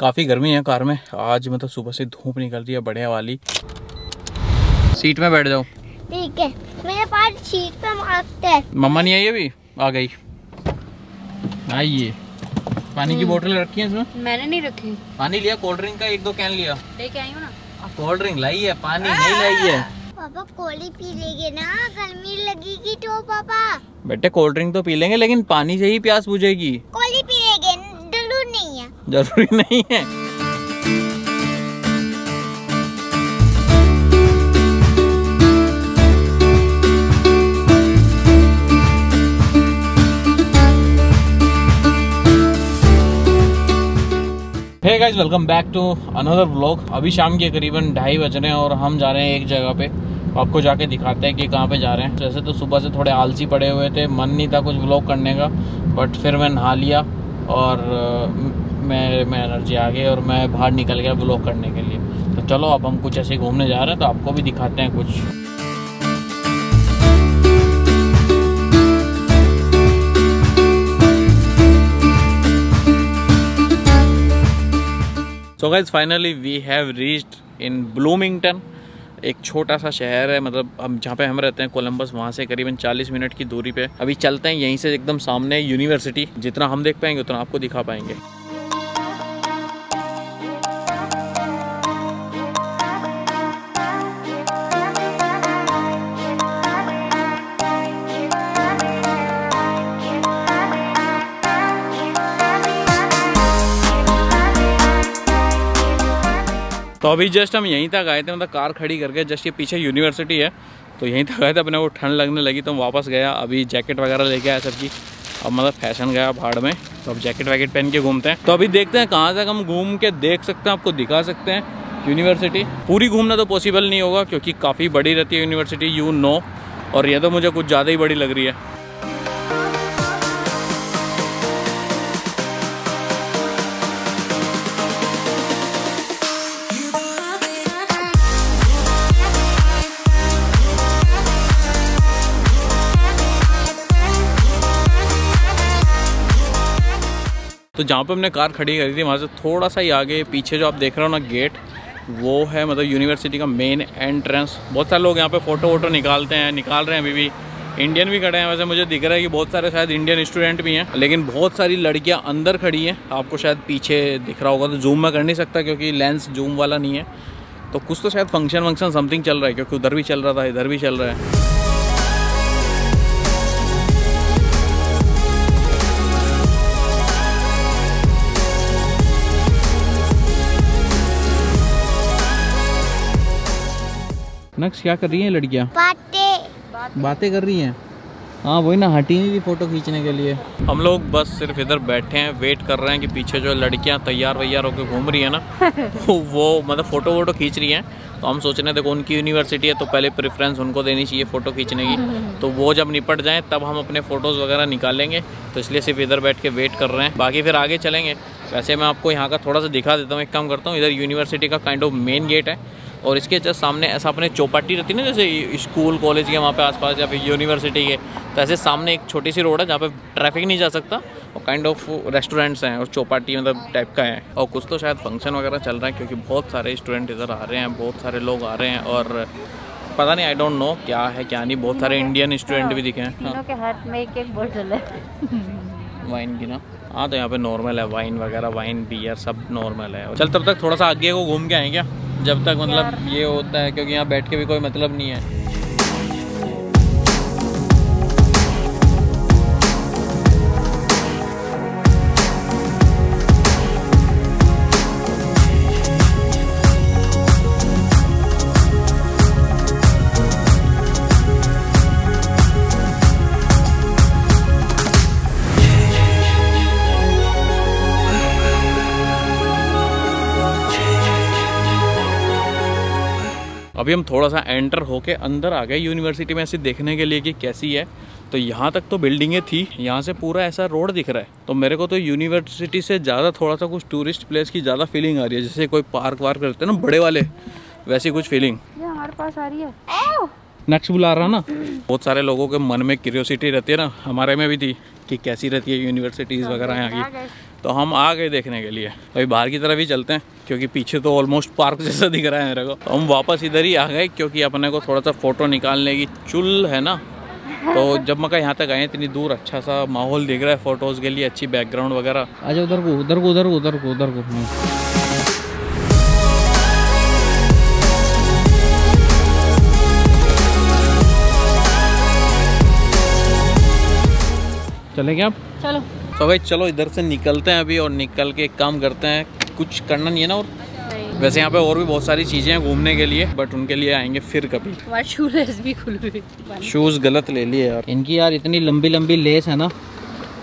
काफ़ी गर्मी है कार में। आज मतलब सुबह से धूप निकल रही है बढ़िया वाली। सीट में बैठ जाओ। ठीक है मेरे पास सीट पे मारते हैं। मम्मा नहीं आई अभी? आ गई। आइए पानी की बोतल रखी है इसमें? मैंने नहीं रखी। पानी लिया कोल्ड ड्रिंक का एक दो कैन लिया। लेके आई हूँ ना। कोल्ड ड्रिंक लाई है पानी नहीं लाई है। पापा कोली पी लेंगे ना गर्मी लगेगी तो पापा। बेटे कोल्ड ड्रिंक तो पी लेंगे लेकिन पानी से ही प्यास बुझेगी। कोली ज़रूरी नहीं है। Hey guys welcome back to another vlog अभी शाम के करीबन ढाई बज रहे हैं और हम जा रहे हैं एक जगह पे। आपको जाके दिखाते हैं कि कहाँ पे जा रहे हैं। जैसे तो सुबह से थोड़े आलसी पड़े हुए थे, मन नहीं था कुछ व्लॉग करने का बट फिर मैं नहा लिया और अ, मैं मैं एनर्जी आ गई और मैं बाहर निकल गया व्लॉग करने के लिए। तो चलो अब हम कुछ ऐसे घूमने जा रहे हैं तो आपको भी दिखाते हैं कुछ। So guys finally we have reached in Bloomington एक छोटा सा शहर है मतलब हम जहाँ पे हम रहते हैं कोलंबस वहाँ से करीबन 40 मिनट की दूरी पे। अभी चलते हैं यहीं से एकदम सामने यूनिवर्सिटी जितना हम देख पाएँगे उतना आपको दिखा पाएँगे। तो अभी जस्ट हम यहीं तक आए थे मतलब कार खड़ी करके जस्ट ये पीछे यूनिवर्सिटी है। तो यहीं तक आए थे, अपने को ठंड लगने लगी तो हम वापस गया अभी जैकेट वगैरह लेके आया सबकी। अब मतलब फ़ैशन गया पहाड़ में तो अब जैकेट वैकेट पहन के घूमते हैं। तो अभी देखते हैं कहाँ तक हम घूम के देख सकते हैं, आपको दिखा सकते हैं यूनिवर्सिटी पूरी घूमना तो पॉसिबल नहीं होगा, क्योंकि काफ़ी बड़ी रहती है यूनिवर्सिटी यू नो और ये तो मुझे कुछ ज़्यादा ही बड़ी लग रही है। तो जहाँ पे हमने कार खड़ी करी थी, वहाँ से थोड़ा सा ही आगे पीछे जो आप देख रहे हो ना गेट, वो है मतलब यूनिवर्सिटी का मेन एंट्रेंस बहुत सारे लोग यहाँ पे फ़ोटो वोटो निकालते हैं, निकाल रहे हैं अभी भी। इंडियन भी खड़े हैं, वैसे मुझे दिख रहा है कि बहुत सारे शायद इंडियन स्टूडेंट भी हैं, लेकिन बहुत सारी लड़कियाँ अंदर खड़ी हैं। आपको शायद पीछे दिख रहा होगा तो जूम में कर नहीं सकता क्योंकि लेंस जूम वाला नहीं है। तो कुछ तो शायद फ़ंक्शन वंक्शन समथिंग चल रहा है, क्योंकि उधर भी चल रहा था, इधर भी चल रहा है। नक्स क्या कर रही हैं लड़कियाँ? बातें। बातें कर रही हैं? हाँ वही ना हटी नहीं थी फ़ोटो खींचने के लिए। हम लोग बस सिर्फ़ इधर बैठे हैं वेट कर रहे हैं कि पीछे जो लड़कियाँ तैयार वैयार होकर घूम रही है ना तो वो मतलब फ़ोटो वोटो खींच रही हैं। तो हम सोच रहे हैं देखो उनकी यूनिवर्सिटी है तो पहले प्रेफरेंस उनको देनी चाहिए फ़ोटो खींचने की। तो वो जब निपट जाएँ तब हम अपने फ़ोटोज़ वगैरह निकालेंगे। तो इसलिए सिर्फ़ इधर बैठ के वेट कर रहे हैं। बाकी फिर आगे चलेंगे। वैसे मैं आपको यहाँ का थोड़ा सा दिखा देता हूँ एक काम करता हूँ इधर यूनिवर्सिटी का काइंड ऑफ़ मेन गेट है। और इसके जस्ट सामने ऐसा अपने चौपाटी रहती है ना जैसे स्कूल कॉलेज के वहाँ पे आसपास या फिर यूनिवर्सिटी के तो ऐसे सामने एक छोटी सी रोड है जहाँ पे ट्रैफ़िक नहीं जा सकता और काइंड ऑफ़ रेस्टोरेंट्स हैं और चौपाटी मतलब टाइप का है। और कुछ तो शायद फ़ंक्शन वगैरह चल रहा है क्योंकि बहुत सारे स्टूडेंट इधर आ रहे हैं बहुत सारे लोग आ रहे हैं और पता नहीं आई डोंट नो क्या है क्या नहीं बहुत सारे इंडियन स्टूडेंट भी दिखे हैं। के हाथ में एक एक बोतल है। वाइन की ना। हाँ तो यहाँ पे नॉर्मल है वाइन वगैरह वाइन बियर सब नॉर्मल है। चल तब तक थोड़ा सा आगे को घूम के आए क्या? जब तक मतलब ये होता है, क्योंकि यहाँ बैठ के भी कोई मतलब नहीं है। अभी हम थोड़ा सा एंटर होके अंदर आ गए यूनिवर्सिटी में ऐसे देखने के लिए कि कैसी है। तो यहाँ तक तो बिल्डिंगें थी यहाँ से पूरा ऐसा रोड दिख रहा है। तो मेरे को तो यूनिवर्सिटी से ज़्यादा थोड़ा सा कुछ टूरिस्ट प्लेस की ज़्यादा फीलिंग आ रही है। जैसे कोई पार्क वार्क रहते हैं ना बड़े वाले वैसी कुछ फीलिंग हमारे पास आ रही है। नेक्स्ट बुला रहा ना? बहुत सारे लोगों के मन में क्यूरियोसिटी रहती है ना हमारे में भी थी कि कैसी रहती है यूनिवर्सिटीज़ वगैरह यहाँ की। तो हम आ गए देखने के लिए। अभी बाहर की तरफ़ ही चलते हैं क्योंकि पीछे तो ऑलमोस्ट पार्क जैसा दिख रहा है मेरे को। तो हम वापस इधर ही आ गए क्योंकि अपने को थोड़ा सा फ़ोटो निकालने की चुल है ना। तो जब मैं यहाँ तक आए इतनी दूर अच्छा सा माहौल दिख रहा है फ़ोटोज़ के लिए अच्छी बैकग्राउंड वगैरह। अच्छा उधर को उधर को उधर को उधर को उधर को। चले क्या आप? चलो। तो भाई चलो इधर से निकलते हैं अभी और निकल के एक काम करते हैं। कुछ करना नहीं है ना और वैसे यहाँ पे और भी बहुत सारी चीज़ें हैं घूमने के लिए बट उनके लिए आएँगे फिर कभी। भी खुल शूज़ गलत ले लिए यार। इनकी यार इतनी लंबी लंबी लेस है ना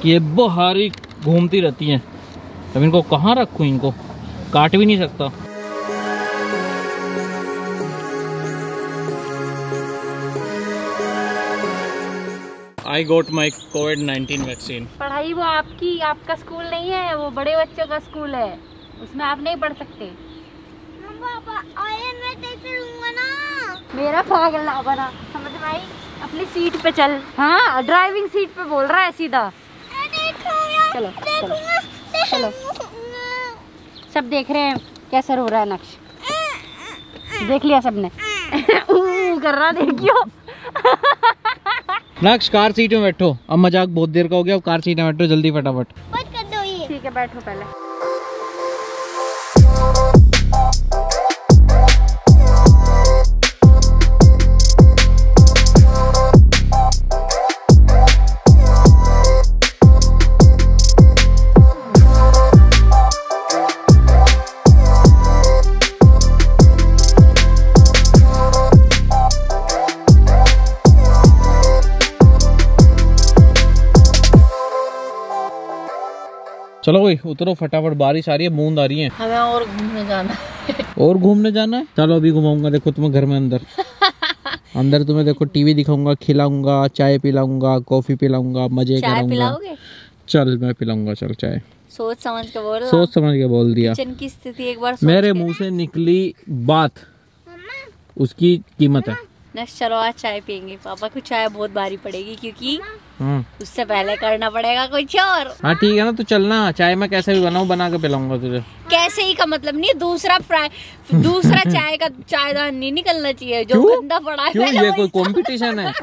कि ये बहारी घूमती रहती हैं। अब इनको कहाँ रखूँ इनको? काट भी नहीं सकता। I got my covid nineteen vaccine पढ़ाई वो आपकी आपका स्कूल नहीं है वो बड़े बच्चों का स्कूल है। उसमें आप नहीं पढ़ सकते। पापा आए मैं कैसे लूँगा ना? मेरा पागल ना बना समझ में आई? अपनी सीट पे चल। हाँ ड्राइविंग सीट पे बोल रहा है सीधा। चलो चलो। चलो। सब देख रहे हैं कैसा रो रहा है नक्श। देख लिया सबने। कर रहा देखियो। नक्श कार सीट में बैठो। अब मज़ाक बहुत देर का हो गया अब कार सीट में बैठो जल्दी फटाफट। कर दो ये। ठीक है बैठो पहले। चलो भाई उतरो फटाफट बारिश आ रही है बूंद आ रही है। हमें और घूमने जाना है। और घूमने जाना है? चलो अभी घुमाऊँगा देखो तुम्हें घर में अंदर। अंदर तुम्हें देखो टीवी दिखाऊँगा खिलाऊँगा चाय पिलाऊँगा कॉफ़ी पिलाऊँगा मज़े चाय कराऊँगा चल मैं पिलाऊँगा चल चाय। सोच समझ के बोल सोच समझ के बोल दिया। किचन की स्थिति एक बार मेरे मुँह से निकली बात। उसकी कीमत है। नेक्स्ट चलो आज चाय पियेंगे। पापा को चाय बहुत भारी पड़ेगी क्योंकि उससे पहले करना पड़ेगा कुछ और। हाँ ठीक है ना तू चलना। चाय मैं कैसे भी बनाऊ बना के पिलाऊँगा तुझे। कैसे ही का मतलब नहीं दूसरा फ्राई दूसरा चाय का चायदान नहीं निकलना चाहिए जो गंदा पड़ा है क्यों? ये कोई कंपटीशन है?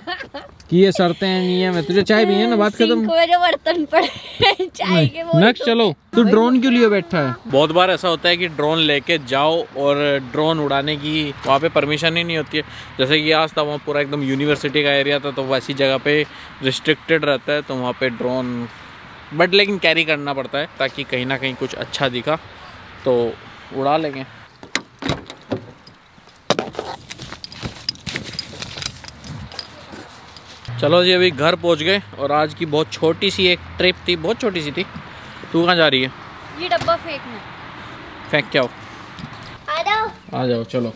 कि ये शर्तें हैं नियम है तुझे चाय भी है ना बात खत्म। में जो बर्तन पड़े चाय के वो नेक्स्ट चलो तू ड्रोन क्यों लिए बैठा है। बहुत बार ऐसा होता है कि ड्रोन लेके जाओ और ड्रोन उड़ाने की वहाँ पे परमिशन ही नहीं होती है। जैसे कि आज था वहाँ पूरा एकदम यूनिवर्सिटी का एरिया था तो वैसी जगह पे रिस्ट्रिक्टेड रहता है तो वहाँ पे ड्रोन बट लेकिन कैरी करना पड़ता है ताकि कहीं ना कहीं कुछ अच्छा दिखा। तो उड़ा लेंगे। चलो जी अभी घर पहुँच गए और आज की बहुत छोटी सी एक ट्रिप थी बहुत छोटी सी थी। तू कहाँ जा रही है? ये डब्बा फेंकना। फेंक क्या हो आ जाओ। आ जाओ चलो।